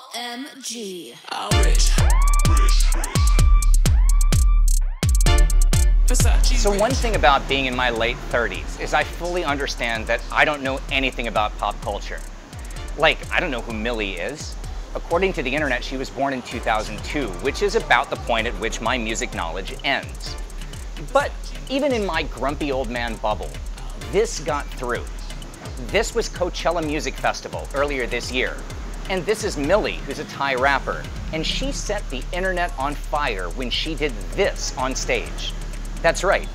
OMG. So one thing about being in my late 30s is I fully understand that I don't know anything about pop culture. Like, I don't know who Milli is. According to the internet, she was born in 2002, which is about the point at which my music knowledge ends. But even in my grumpy old man bubble, this got through. This was Coachella Music Festival earlier this year. And this is Milli, who's a Thai rapper. And she set the internet on fire when she did this on stage. That's right,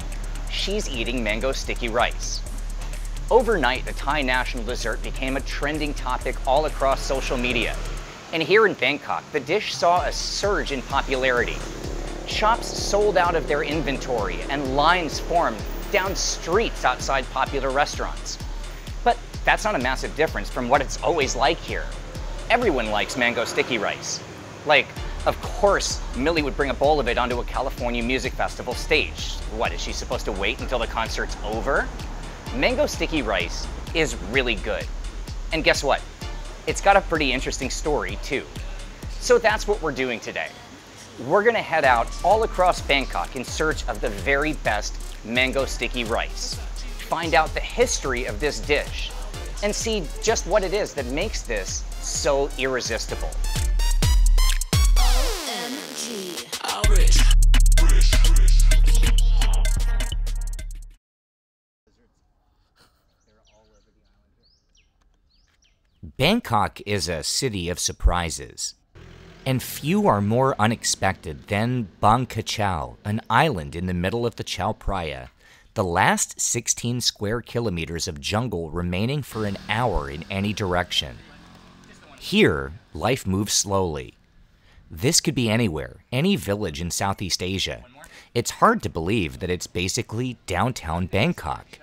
she's eating mango sticky rice. Overnight, the Thai national dessert became a trending topic all across social media. And here in Bangkok, the dish saw a surge in popularity. Shops sold out of their inventory and lines formed down streets outside popular restaurants. But that's not a massive difference from what it's always like here. Everyone likes mango sticky rice. Like, of course, Milli would bring a bowl of it onto a California music festival stage. What, is she supposed to wait until the concert's over? Mango sticky rice is really good. And guess what? It's got a pretty interesting story, too. So that's what we're doing today. We're gonna head out all across Bangkok in search of the very best mango sticky rice. Find out the history of this dish and see just what it is that makes this so irresistible. Bangkok is a city of surprises. And few are more unexpected than Bang Krachao, an island in the middle of the Chao Phraya, the last 16 square kilometers of jungle remaining for an hour in any direction. Here, life moves slowly. This could be anywhere, any village in Southeast Asia. It's hard to believe that it's basically downtown Bangkok.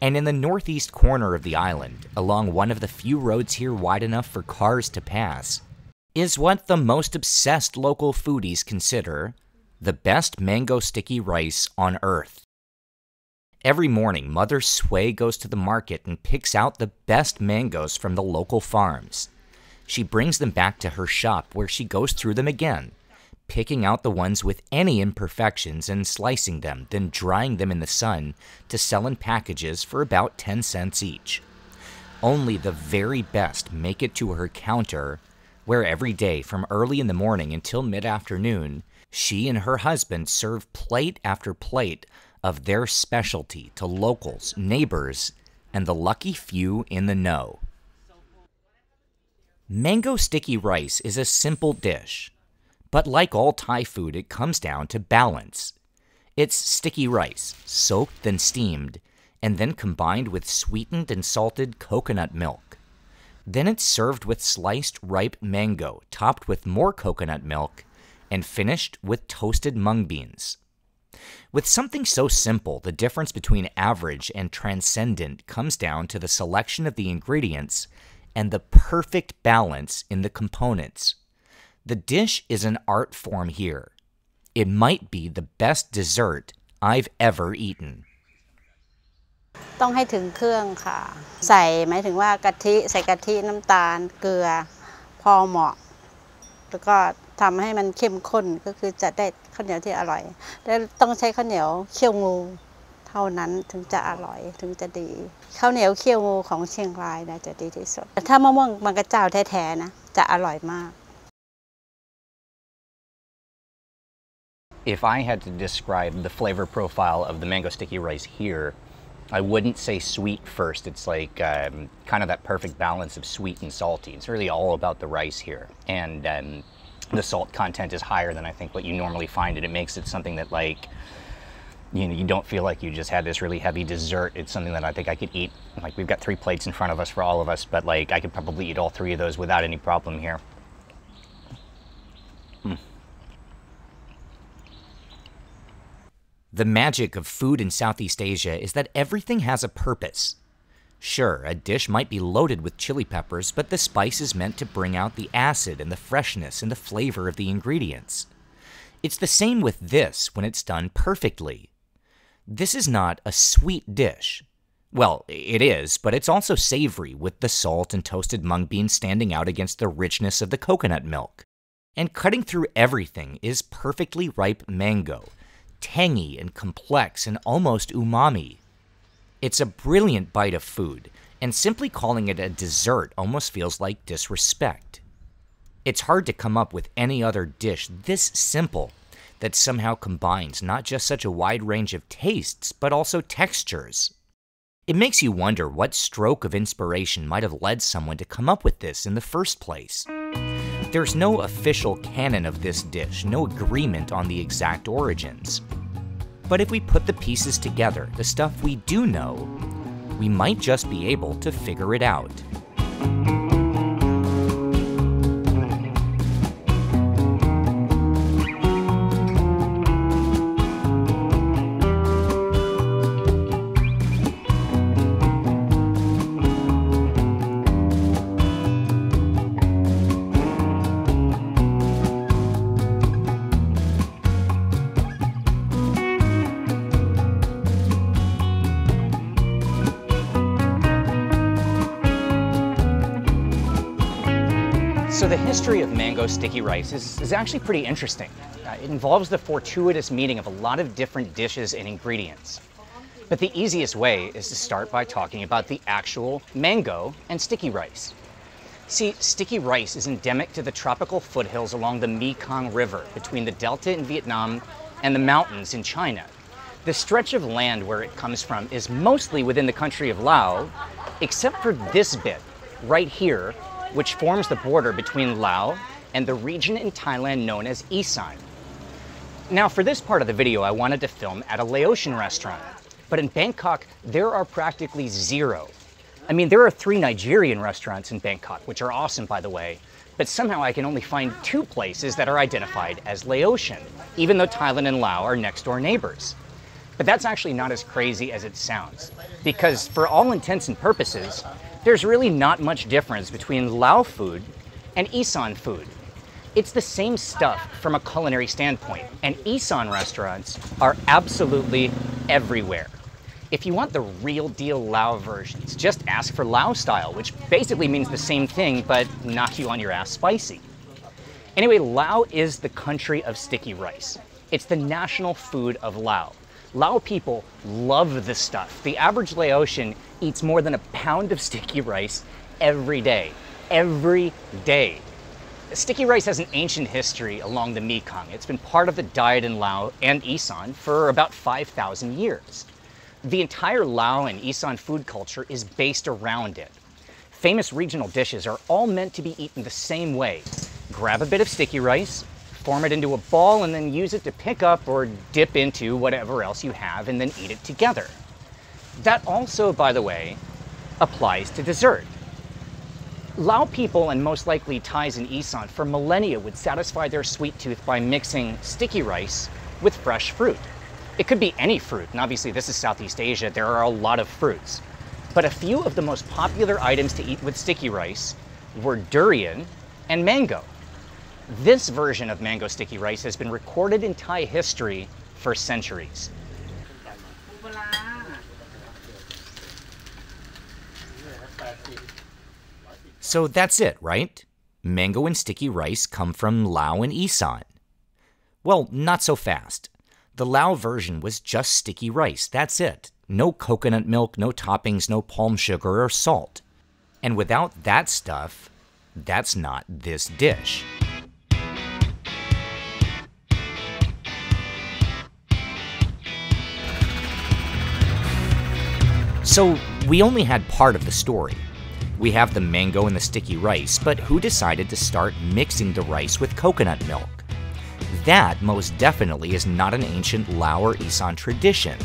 And in the northeast corner of the island, along one of the few roads here wide enough for cars to pass, is what the most obsessed local foodies consider the best mango sticky rice on earth. Every morning, Mother Suay goes to the market and picks out the best mangoes from the local farms. She brings them back to her shop where she goes through them again, picking out the ones with any imperfections and slicing them, then drying them in the sun to sell in packages for about 10 cents each. Only the very best make it to her counter, where every day from early in the morning until mid afternoon, she and her husband serve plate after plate of their specialty to locals, neighbors, and the lucky few in the know. Mango sticky rice is a simple dish, but like all Thai food, it comes down to balance. It's sticky rice, soaked then steamed, and then combined with sweetened and salted coconut milk. Then it's served with sliced ripe mango, topped with more coconut milk, and finished with toasted mung beans. With something so simple, the difference between average and transcendent comes down to the selection of the ingredients and the perfect balance in the components. The dish is an art form here. It might be the best dessert I've ever eaten. ต้องให้ถึงเครื่องค่ะ ใส่หมายถึงว่ากะทิใส่กะทิน้ำตาลเกลือพอเหมาะ แล้วก็ทำให้มันเข้มข้นก็คือจะได้ ข้าวเหนียวที่อร่อยและต้องใช้ข้าวเหนียวเคี่ยวงูเท่านั้นถึงจะอร่อยถึงจะดีข้าวเหนียวเคี่ยวงูของเชียงรายนะจะดีที่สุดถ้ามะม่วงมันกระเจ้าแท้ๆนะจะอร่อยมาก If I had to describe the flavor profile of the mango sticky rice here, I wouldn't say sweet first. It's like um, kind of that perfect balance of sweet and salty. It's really all about the rice here. And um, the salt content is higher than I think what you normally find it. It makes it something that like, you know, you don't feel like you just had this really heavy dessert. It's something that I think I could eat. Like we've got three plates in front of us for all of us, but like I could probably eat all three of those without any problem here. Hmm. The magic of food in Southeast Asia is that everything has a purpose. Sure, a dish might be loaded with chili peppers, but the spice is meant to bring out the acid and the freshness and the flavor of the ingredients. It's the same with this when it's done perfectly. This is not a sweet dish, Well, it is, but it's also savory with the salt and toasted mung beans standing out against the richness of the coconut milk. And cutting through everything is perfectly ripe mango, tangy and complex and almost umami. It's a brilliant bite of food, and simply calling it a dessert almost feels like disrespect. It's hard to come up with any other dish this simple that somehow combines not just such a wide range of tastes, but also textures. It makes you wonder what stroke of inspiration might have led someone to come up with this in the first place. There's no official canon of this dish, no agreement on the exact origins. But if we put the pieces together, the stuff we do know, we might just be able to figure it out. So the history of mango sticky rice is, is actually pretty interesting. Uh, it involves the fortuitous meeting of a lot of different dishes and ingredients. But the easiest way is to start by talking about the actual mango and sticky rice. See, sticky rice is endemic to the tropical foothills along the Mekong River between the delta in Vietnam and the mountains in China. The stretch of land where it comes from is mostly within the country of Laos, except for this bit right here which forms the border between Laos and the region in Thailand known as Isan. Now, for this part of the video, I wanted to film at a Laotian restaurant, but in Bangkok, there are practically zero. I mean, there are three Nigerian restaurants in Bangkok, which are awesome, by the way, but somehow I can only find two places that are identified as Laotian, even though Thailand and Laos are next door neighbors. But that's actually not as crazy as it sounds, because for all intents and purposes, there's really not much difference between Lao food and Isan food. It's the same stuff from a culinary standpoint, and Isan restaurants are absolutely everywhere. If you want the real deal Lao versions, just ask for Lao style, which basically means the same thing but knock you on your ass spicy. Anyway, Lao is the country of sticky rice. It's the national food of Lao. Lao people love this stuff. The average Laotian eats more than a pound of sticky rice every day. Every day. Sticky rice has an ancient history along the Mekong. It's been part of the diet in Lao and Isan for about 5,000 years. The entire Lao and Isan food culture is based around it. Famous regional dishes are all meant to be eaten the same way. Grab a bit of sticky rice, form it into a ball, and then use it to pick up or dip into whatever else you have and then eat it together. That also, by the way, applies to dessert. Lao people and most likely Thais and Isan for millennia would satisfy their sweet tooth by mixing sticky rice with fresh fruit. It could be any fruit, and obviously this is Southeast Asia, there are a lot of fruits. But a few of the most popular items to eat with sticky rice were durian and mango. This version of mango sticky rice has been recorded in Thai history for centuries. So that's it, right? Mango and sticky rice come from Lao and Isan. Well, not so fast. The Lao version was just sticky rice, that's it. No coconut milk, no toppings, no palm sugar or salt. And without that stuff, that's not this dish. So, we only had part of the story. We have the mango and the sticky rice, but who decided to start mixing the rice with coconut milk? That most definitely is not an ancient Lao or Isan tradition.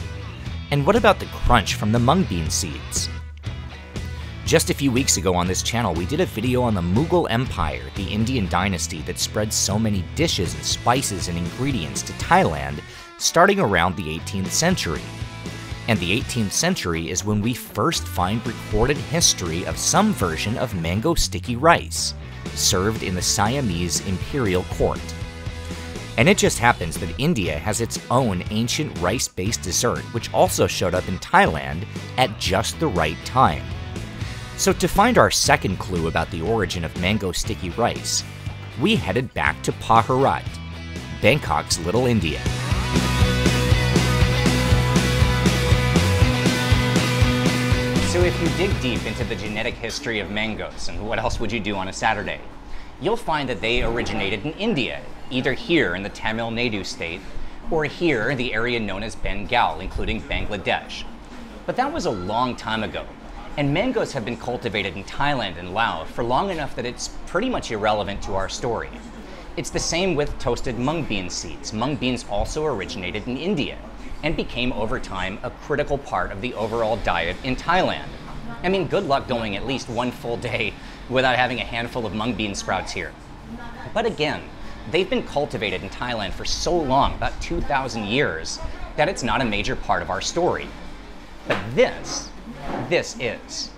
And what about the crunch from the mung bean seeds? Just a few weeks ago on this channel, we did a video on the Mughal Empire, the Indian dynasty that spread so many dishes and spices and ingredients to Thailand starting around the 18th century and the 18th century is when we first find recorded history of some version of mango sticky rice, served in the Siamese imperial court. And it just happens that India has its own ancient rice based dessert, which also showed up in Thailand at just the right time. So, to find our second clue about the origin of mango sticky rice, we headed back to Phahurat, Bangkok's Little India. If you dig deep into the genetic history of mangoes, and what else would you do on a Saturday? You'll find that they originated in India, either here in the Tamil Nadu state, or here in the area known as Bengal, including Bangladesh. But that was a long time ago, and mangoes have been cultivated in Thailand and Laos for long enough that it's pretty much irrelevant to our story. It's the same with toasted mung bean seeds. Mung beans also originated in India and became over time a critical part of the overall diet in Thailand. I mean, good luck going at least one full day without having a handful of mung bean sprouts here. But again, they've been cultivated in Thailand for so long, about 2,000 years, that it's not a major part of our story. But this, this is.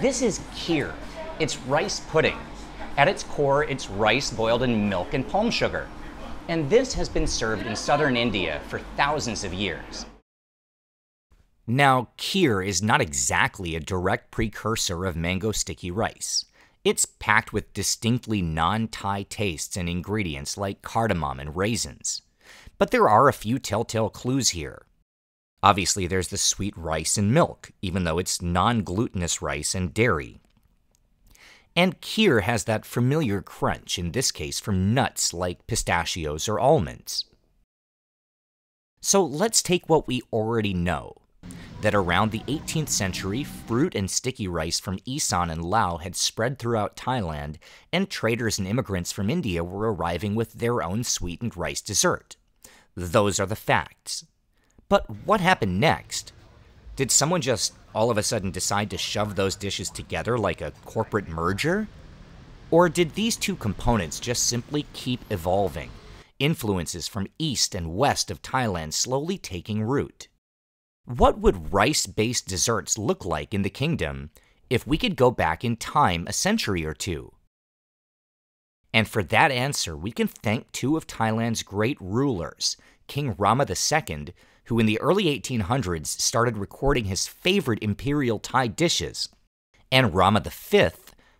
This is kheer. It's rice pudding. At its core, it's rice boiled in milk and palm sugar. And this has been served in southern India for thousands of years. Now, kheer is not exactly a direct precursor of mango sticky rice. It's packed with distinctly non Thai tastes and ingredients like cardamom and raisins. But there are a few telltale clues here. Obviously, there's the sweet rice and milk, even though it's non glutinous rice and dairy. And kheer has that familiar crunch, in this case from nuts like pistachios or almonds. So let's take what we already know that around the 18th century, fruit and sticky rice from Isan and Laos had spread throughout Thailand, and traders and immigrants from India were arriving with their own sweetened rice dessert. Those are the facts. But what happened next? Did someone just all of a sudden decide to shove those dishes together like a corporate merger? Or did these two components just simply keep evolving, influences from east and west of Thailand slowly taking root? What would rice based desserts look like in the kingdom if we could go back in time a century or two? And for that answer, we can thank two of Thailand's great rulers, King Rama II who in the early 1800s started recording his favorite imperial Thai dishes, and Rama V,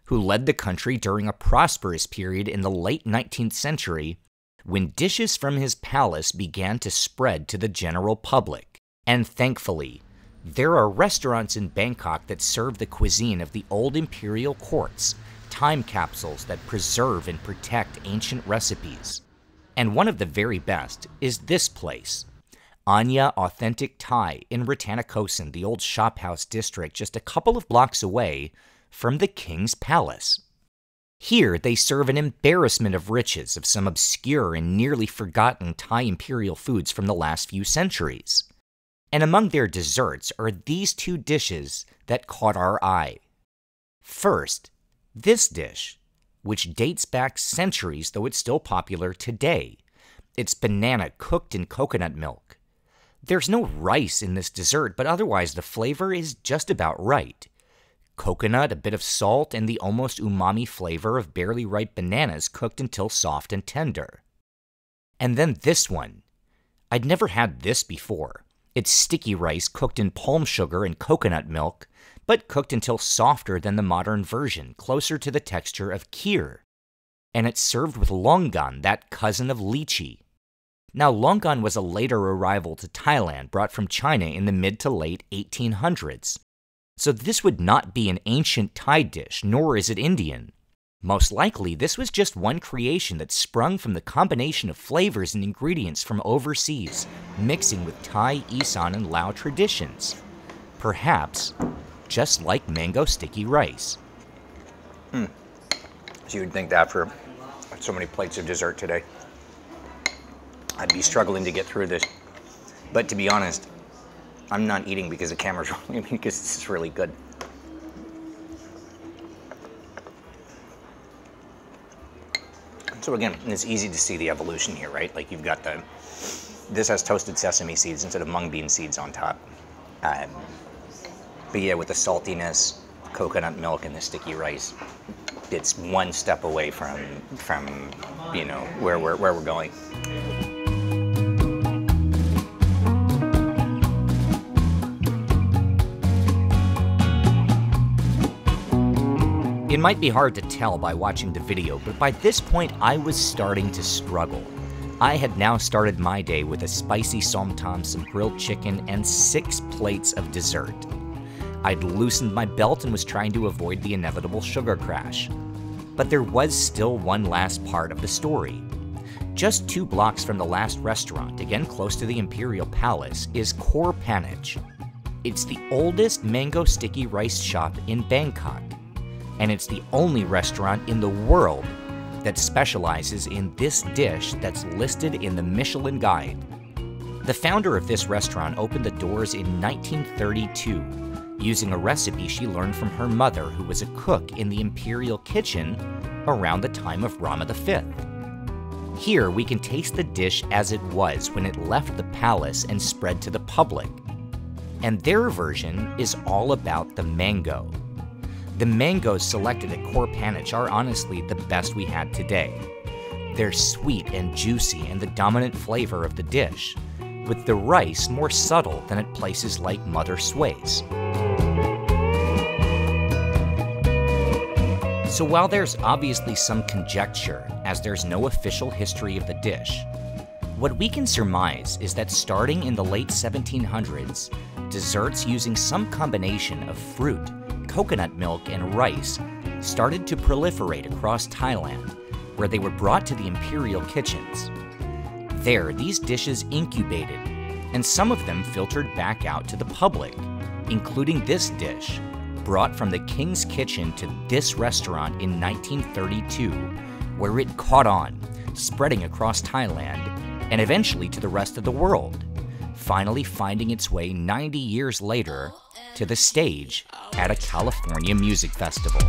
who led the country during a prosperous period in the late 19th century when dishes from his palace began to spread to the general public. And thankfully, there are restaurants in Bangkok that serve the cuisine of the old imperial courts, time capsules that preserve and protect ancient recipes. And one of the very best is this place, Anya Authentic Thai in Rattanakosin, the old shophouse district just a couple of blocks away from the King's Palace. Here, they serve an embarrassment of riches of some obscure and nearly forgotten Thai imperial foods from the last few centuries. And among their desserts are these two dishes that caught our eye. First, this dish, which dates back centuries, though it's still popular today. It's banana cooked in coconut milk. There's no rice in this dessert, but otherwise the flavor is just about right. Coconut, a bit of salt, and the almost umami flavor of barely ripe bananas cooked until soft and tender. And then this one. I'd never had this before. It's sticky rice cooked in palm sugar and coconut milk, but cooked until softer than the modern version, closer to the texture of kheer. And it's served with longan, that cousin of lychee. Now, longan was a later arrival to Thailand brought from China in the mid to late 1800s. So this would not be an ancient Thai dish, nor is it Indian. Most likely, this was just one creation that sprung from the combination of flavors and ingredients from overseas, mixing with Thai, Isan, and Lao traditions. Perhaps just like mango sticky rice. Hmm. So you'd think that for so many plates of dessert today. I'd be struggling to get through this. But to be honest, I'm not eating because the camera's rolling, because this is really good. So again, it's easy to see the evolution here, right? Like you've got the, this has toasted sesame seeds instead of mung bean seeds on top. Um, but yeah, with the saltiness, coconut milk and the sticky rice. It's one step away from from you know where we're where we're going. It might be hard to tell by watching the video, but by this point I was starting to struggle. I had now started my day with a spicy somtam, some grilled chicken, and six plates of dessert. I'd loosened my belt and was trying to avoid the inevitable sugar crash. But there was still one last part of the story. Just two blocks from the last restaurant, again close to the Imperial Palace, is Kor Panich. It's the oldest mango sticky rice shop in Bangkok and it's the only restaurant in the world that specializes in this dish that's listed in the Michelin Guide. The founder of this restaurant opened the doors in 1932 using a recipe she learned from her mother, who was a cook in the imperial kitchen around the time of Rama V. Here, we can taste the dish as it was when it left the palace and spread to the public. And their version is all about the mango, the mangoes selected at Kor Panich are honestly the best we had today. They're sweet and juicy and the dominant flavor of the dish, with the rice more subtle than at places like Mother Suay's. So while there's obviously some conjecture, as there's no official history of the dish, what we can surmise is that starting in the late 1700s, desserts using some combination of fruit, coconut milk and rice started to proliferate across Thailand, where they were brought to the imperial kitchens. There, these dishes incubated, and some of them filtered back out to the public, including this dish, brought from the king's kitchen to this restaurant in 1932, where it caught on, spreading across Thailand, and eventually to the rest of the world, finally finding its way 90 years later to the stage at a California music festival.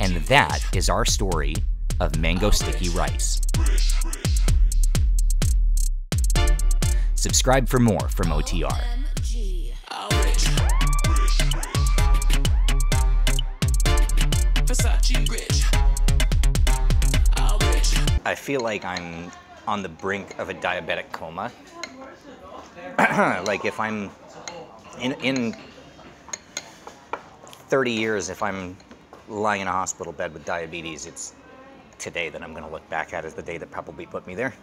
And that is our story of mango sticky rice. Subscribe for more from OTR. I feel like I'm on the brink of a diabetic coma. like if I'm in in 30 years, if I'm lying in a hospital bed with diabetes, it's today that I'm going to look back at as the day that probably put me there.